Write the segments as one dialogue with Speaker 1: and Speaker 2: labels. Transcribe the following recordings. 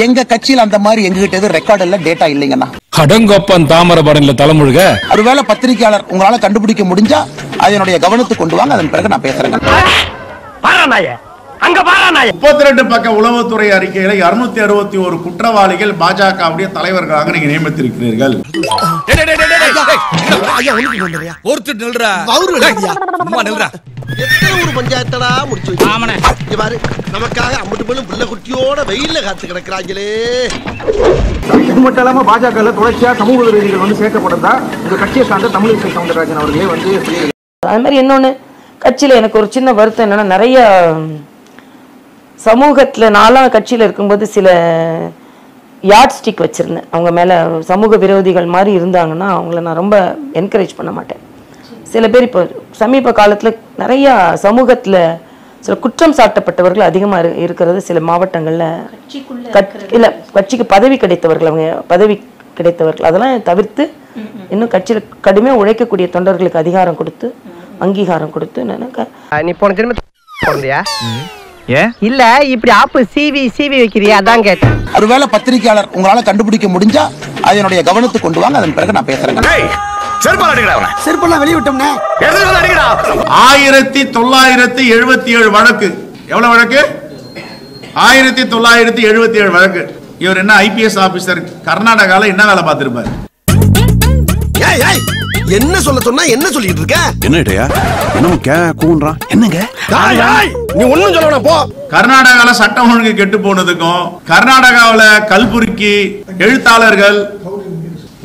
Speaker 1: எங்க கட்சியில் அந்த மாதிரி எங்ககிட்ட எதுவும் ரெக்கார்ட் இல்ல டேட்டா இல்லைங்கண்ணா
Speaker 2: அடங்கொப்பன் தாமரபரன்ல தலைமுழுக
Speaker 1: ஒருவேளை பத்திரிகையாளர் உங்களால கண்டுபிடிக்க முடிஞ்சா கவனத்துக்கு கொண்டு வாங்க அதன் பிறகு நான் பேசுறேங்க
Speaker 3: முப்பத்தி ரெண்டு பக்க உளவுத்துறை அறிக்கையில இருநூத்தி அறுபத்தி ஒரு குற்றவாளிகள் பாஜகவுடைய தலைவர்களாக நீங்க நியமித்திருக்கிறீர்கள்
Speaker 4: ஒருத்தர் நில்றா
Speaker 5: எத்தனை ஒரு பஞ்சாயத்தடா முடிச்சு வச்சு? பாரு நமக்காக அம்பட்டு போலும் புள்ள குட்டியோட வெயில்ல காத்து கிடக்குறாங்களே.
Speaker 6: இது மட்டும் இல்லாம பாஜக தொடர்ச்சியா சமூக விரோதிகள் வந்து சேர்க்கப்படுறதா உங்க கட்சியை சார்ந்த தமிழிசை சவுந்தரராஜன் அவர்களே வந்து
Speaker 7: அது மாதிரி இன்னொன்று கட்சியில் எனக்கு ஒரு சின்ன வருத்தம் என்னன்னா நிறைய சமூகத்தில் நாலாம் கட்சியில் இருக்கும்போது சில யார்ட் ஸ்டிக் வச்சுருந்தேன். அவங்க மேலே சமூக விரோதிகள் மாதிரி இருந்தாங்கன்னா அவங்கள நான் ரொம்ப என்கரேஜ் பண்ண மாட்டேன். சில பேர் இப்போ சமீப காலத்தில் நிறையா சமூகத்தில் சில குற்றம் சாட்டப்பட்டவர்கள் அதிகமாக இருக்கிறது சில மாவட்டங்களில். இல்லை கட்சிக்கு பதவி கிடைத்தவர்கள் அவங்க பதவி கிடைத்தவர்கள் அதெல்லாம் தவிர்த்து இன்னும் கட்சியில் கடுமையாக உழைக்கக்கூடிய தொண்டர்களுக்கு அதிகாரம் கொடுத்து அங்கீகாரம் கொடுத்து நினைக்க
Speaker 8: நீ போன திரும்ப பிறந்தியா இல்ல இப்படி ஆப்பு சிவி சிவி வைக்கிறியா? அதான் கேட்டேன்.
Speaker 1: ஒருவேளை பத்திரிகையாளர் உங்களால கண்டுபிடிக்க முடிஞ்சா அது என்னுடைய கவனத்துக்கு கொண்டு வாங்க அதன் பிறகு நான் பேசுறேங்க
Speaker 5: செருப்பெல்லாம் வெளியே விட்டோம்னே.
Speaker 3: ஆயிரத்தி தொள்ளாயிரத்தி எழுபத்தி ஏழு வழக்கு. எவ்வளவு வழக்கு? ஆயிரத்தி தொள்ளாயிரத்தி எழுபத்தி ஏழு வழக்கு. இவர் என்ன ஐபிஎஸ் ஆபீசர் கர்நாடகால என்ன வேலை பார்த்திருப்பாரு?
Speaker 5: ஏய் ஏய் என்ன சொல்ல சொன்னா என்ன சொல்லிட்டு இருக்க?
Speaker 9: என்னடையா என்ன கே கூன்றான் என்னங்க?
Speaker 5: நீ ஒண்ணும் சொல்ல போ.
Speaker 3: கர்நாடகால சட்டம் ஒழுங்கு கெட்டு போனதுக்கும் கர்நாடகாவுல கல்புர்கி எழுத்தாளர்கள்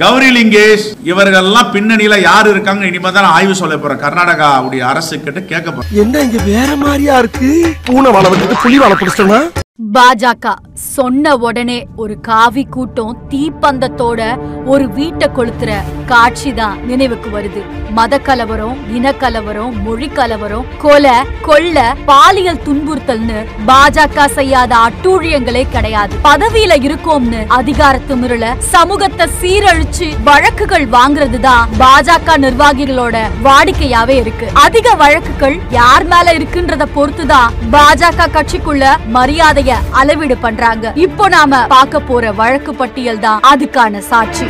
Speaker 3: கௌரி லிங்கேஷ் இவர்கள்லாம் பின்னணியில யார் இருக்காங்க இனிமே தான் ஆய்வு சொல்ல போறேன். கர்நாடகா உடைய அரசு கிட்ட கேட்க போறேன்.
Speaker 5: என்ன இங்க வேற மாதிரியா இருக்கு? பூனை விட்டுட்டு புலி பிடிச்சிட்டோம்னா
Speaker 10: பாஜக. சொன்ன உடனே ஒரு காவி கூட்டம் தீப்பந்தத்தோட ஒரு வீட்டை கொளுத்துற காட்சி தான் நினைவுக்கு வருது. மத கலவரம் இனக்கலவரம் மொழி கலவரம் கொலை கொள்ள பாலியல் துன்புறுத்தல்னு பாஜக செய்யாத அட்டூழியங்களே கிடையாது. பதவியில இருக்கோம்னு அதிகாரத்து மிரள சமூகத்தை சீரழிச்சு வழக்குகள் வாங்குறது தான் பாஜக நிர்வாகிகளோட வாடிக்கையாவே இருக்கு. அதிக வழக்குகள் யார் மேல இருக்குன்றத பொறுத்துதான் பாஜக கட்சிக்குள்ள மரியாதைய அளவீடு பண்றாங்க இப்போ நாம பார்க்க போற வழக்கு பட்டியல் தான் அதுக்கான சாட்சி.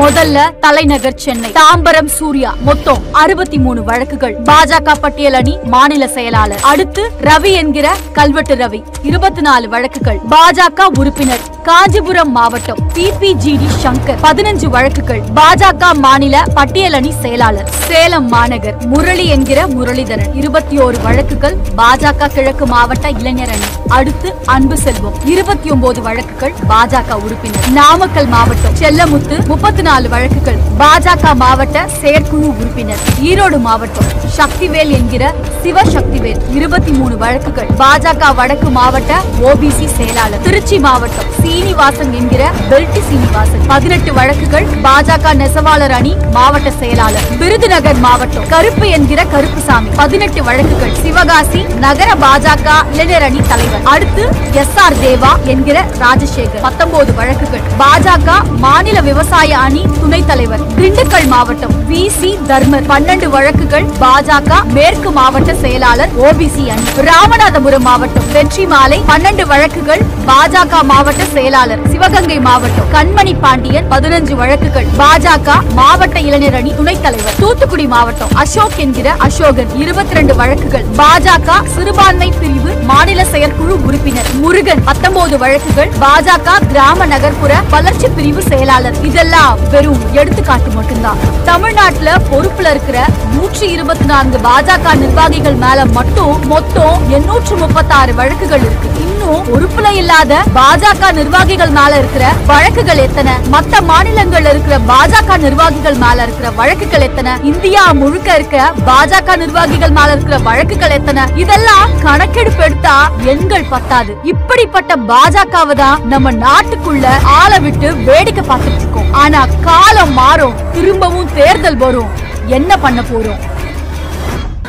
Speaker 10: முதல்ல தலைநகர் சென்னை. தாம்பரம் சூர்யா மொத்தம் அறுபத்தி மூணு வழக்குகள். பாஜக பட்டியல் அணி மாநில செயலாளர். அடுத்து ரவி என்கிற கல்வெட்டு ரவி. இருபத்தி நாலு வழக்குகள். பாஜக உறுப்பினர். காஞ்சிபுரம் மாவட்டம் பிபிஜிடி சங்கர். பதினஞ்சு வழக்குகள். பாஜக மாநில பட்டியல் அணி செயலாளர். சேலம் மாநகர் முரளி என்கிற முரளிதரன். இருபத்தி ஓரு வழக்குகள் பாஜக கிழக்கு மாவட்ட இளைஞர் அணி அடுத்து அன்பு செல்வம். இருபத்தி ஒன்பது வழக்குகள் பாஜக உறுப்பினர். நாமக்கல் மாவட்டம் செல்லமுத்து முப்பத்தி நாலு வழக்குகள் பாஜக மாவட்ட செயற்குழு உறுப்பினர். ஈரோடு மாவட்டம் சக்திவேல் என்கிற சிவசக்திவேல். இருபத்தி மூணு வழக்குகள் பாஜக வடக்கு மாவட்ட ஓபிசி செயலாளர். திருச்சி மாவட்டம் சீனிவாசன் என்கிற பெல்டி சீனிவாசன். பதினெட்டு வழக்குகள் பாஜக நெசவாளர் அணி மாவட்ட செயலாளர். விருதுநகர் மாவட்டம் கருப்பு என்கிற கருப்புசாமி. பதினெட்டு வழக்குகள் சிவகாசி நகர பாஜக இளைஞர் அணி தலைவர். அடுத்து எஸ் ஆர் தேவா என்கிற ராஜசேகர். பத்தொன்பது வழக்குகள் பாஜக மாநில விவசாய அணி துணைத் தலைவர். திண்டுக்கல் மாவட்டம் வி சி தர்மர். பன்னெண்டு வழக்குகள் பாஜக மேற்கு மாவட்ட செயலாளர் ஓபிசி அணி. ராமநாதபுரம் மாவட்டம் வெற்றி மாலை பன்னெண்டு வழக்குகள் பாஜக மாவட்ட செயலாளர் சிவகங்கை மாவட்டம் கண்மணி பாண்டியன் பதினஞ்சு வழக்குகள். பாஜக மாவட்ட இளைஞர் அணி துணைத் தலைவர். தூத்துக்குடி மாவட்டம் அசோக் என்கிற அசோகன் இருபத்தி ரெண்டு வழக்குகள். பாஜக சிறுபான்மை பிரிவு மாநில செயற்குழு உறுப்பினர் முருகன் பத்தொன்பது வழக்குகள். பாஜக கிராம நகர்ப்புற வளர்ச்சி பிரிவு செயலாளர். இதெல்லாம் வெறும் எடுத்துக்காட்டு மட்டும்தான். தமிழ்நாட்டுல பொறுப்புல இருக்கிற நூற்றி இருபத்தி நான்கு பாஜக நிர்வாகிகள் மேல மட்டும் மொத்தம் எண்ணூற்று முப்பத்தாறு வழக்குகள் இருக்கு. இன்னும் பொறுப்புல இல்லாத பாஜக நிர்வாகிகள் மேல இருக்கிற வழக்குகள் எத்தனை? மத்த மாநிலங்கள்ல இருக்கிற பாஜக நிர்வாகிகள் மேல இருக்கிற வழக்குகள் எத்தனை? இந்தியா முழுக்க இருக்க பாஜக நிர்வாகிகள் மேல இருக்கிற வழக்குகள் எத்தனை? இதெல்லாம் கணக்கெடுப்பு எடுத்தா எண்கள் பத்தாது. இப்படிப்பட்ட பாஜகவை தான் நம்ம நாட்டுக்குள்ள ஆள விட்டு வேடிக்கை பார்த்துட்டு இருக்கோம். ஆனா காலம் மாறும் திரும்பவும் தேர்தல் வரும். என்ன பண்ண போறோம்?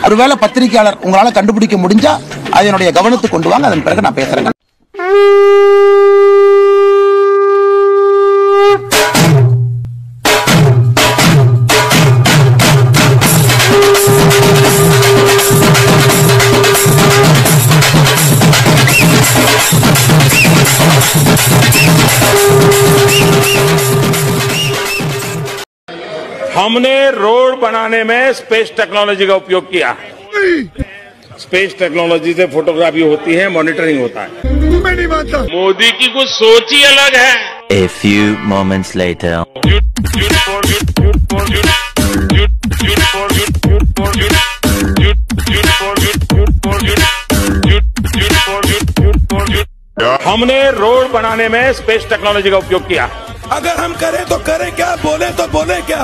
Speaker 1: ஒருவேளை பத்திரிகையாளர் உங்களால கண்டுபிடிக்க முடிஞ்சா அதனுடைய கவனத்துக்கு கொண்டு வாங்க அதன் பிறகு நான் பேசுறேங்க
Speaker 11: हमने रोड बनाने में स्पेस टेक्नोलॉजी का उपयोग किया स्पेस टेक्नोलॉजी से फोटोग्राफी होती है मॉनिटरिंग होता है। मैं नहीं मानता मोदी की कुछ सोच ही अलग है।
Speaker 12: A few moments later.
Speaker 11: हमने रोड बनाने में स्पेस टेक्नोलॉजी का उपयोग किया।
Speaker 4: अगर हम करें तो करें क्या बोले तो बोले क्या?